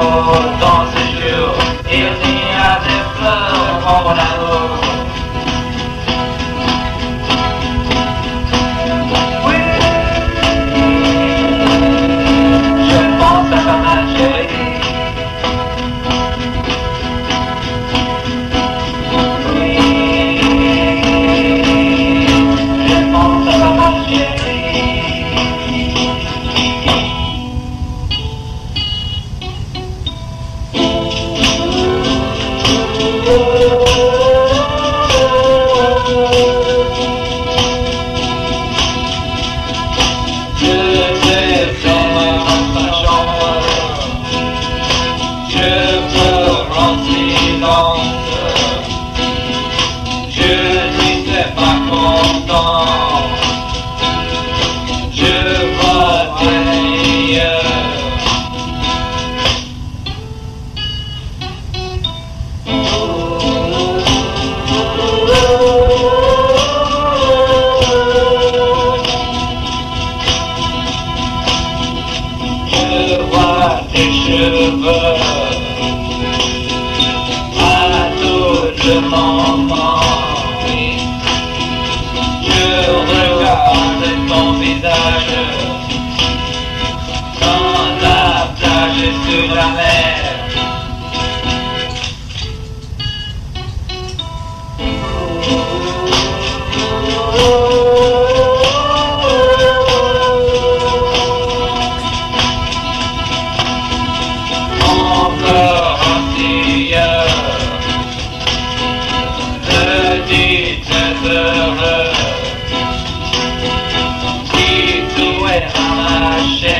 Lord. Hashem.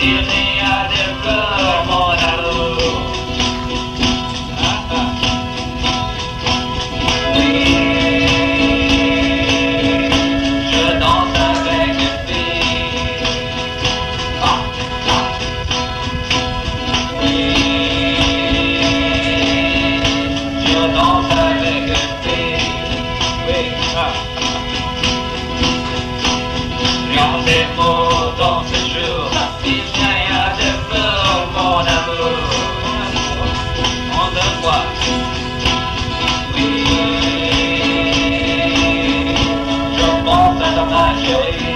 Give me a different quoi Oui, je pense à ma